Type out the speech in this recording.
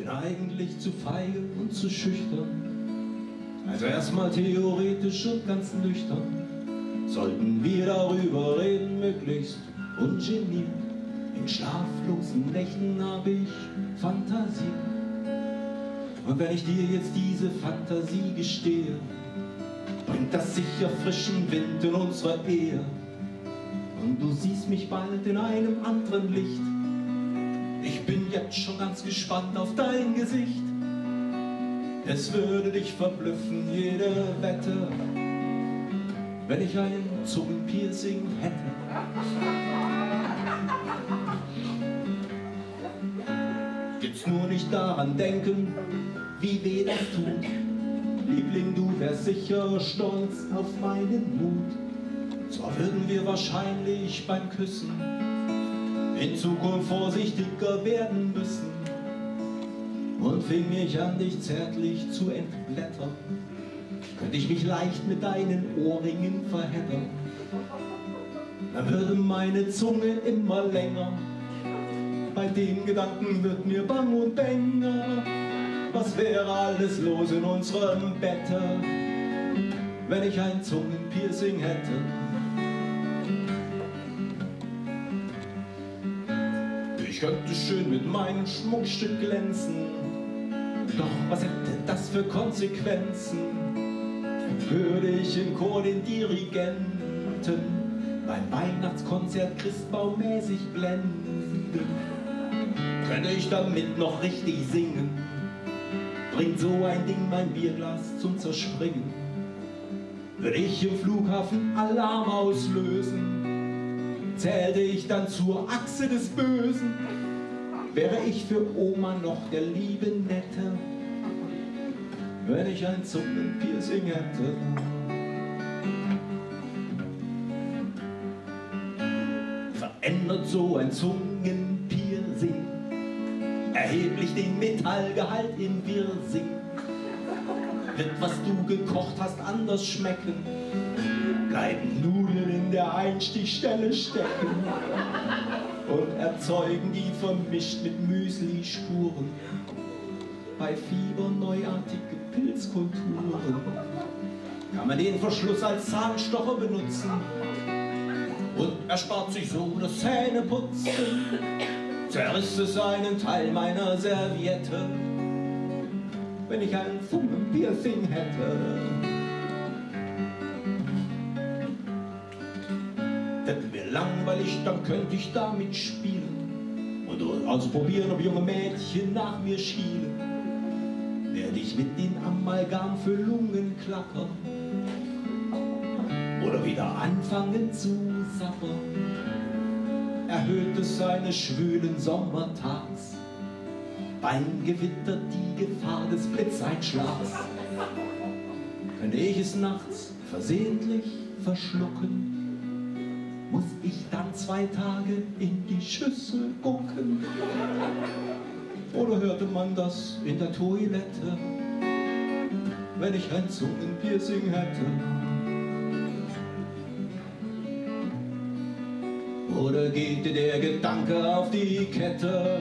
bin eigentlich zu feige und zu schüchtern. Also erstmal theoretisch und ganz nüchtern sollten wir darüber reden, möglichst ungeniert. In schlaflosen Nächten habe ich Fantasie. Und wenn ich dir jetzt diese Fantasie gestehe, bringt das sicher frischen Wind in unserer Ehe. Und du siehst mich bald in einem anderen Licht. Ich bin jetzt schon ganz gespannt auf dein Gesicht. Es würde dich verblüffen, jede Wette, wenn ich ein Zungenpiercing hätte. Jetzt nur nicht daran denken, wie weh das tut. Liebling, du wärst sicher stolz auf meinen Mut. Zwar würden wir wahrscheinlich beim Küssen in Zukunft vorsichtiger werden müssen. Und fing ich an, dich zärtlich zu entblättern, könnte ich mich leicht mit deinen Ohrringen verheddern. Dann würde meine Zunge immer länger, bei dem Gedanken wird mir bang und bänger. Was wäre alles los in unserem Bette, wenn ich ein Zungenpiercing hätte? Ich könnte schön mit meinem Schmuckstück glänzen, doch was hätte das für Konsequenzen? Würde ich im Chor den Dirigenten beim Weihnachtskonzert christbaummäßig blenden? Könnte ich damit noch richtig singen? Bringt so ein Ding mein Bierglas zum Zerspringen? Würde ich im Flughafen Alarm auslösen? Zählte ich dann zur Achse des Bösen, wäre ich für Oma noch der liebe Nette, wenn ich ein Zungenpiercing hätte. Verändert so ein Zungenpiercing erheblich den Metallgehalt im Wirsing. Wird, was du gekocht hast, anders schmecken bleiben Nudeln in der Einstichstelle stecken und erzeugen die vermischt mit Müsli Spuren bei Fieber neuartige Pilzkulturen. Kann man den Verschluss als Zahnstocher benutzen und erspart sich so das Zähneputzen. Zerriss es einen Teil meiner Serviette, wenn ich ein Zungenpiercing hätte. Langweilig, dann könnte ich damit spielen. Und also probieren, ob junge Mädchen nach mir schielen. Werde ich mit den Amalgamfüllungen klappern. Oder wieder anfangen zu sappern, erhöht es seines schwülen Sommertags. Beim Gewitter die Gefahr des Blitzeinschlags. Könnte ich es nachts versehentlich verschlucken, muss ich dann zwei Tage in die Schüssel gucken? Oder hörte man das in der Toilette, wenn ich ein Zungenpiercing hätte? Oder geht dir der Gedanke auf die Kette,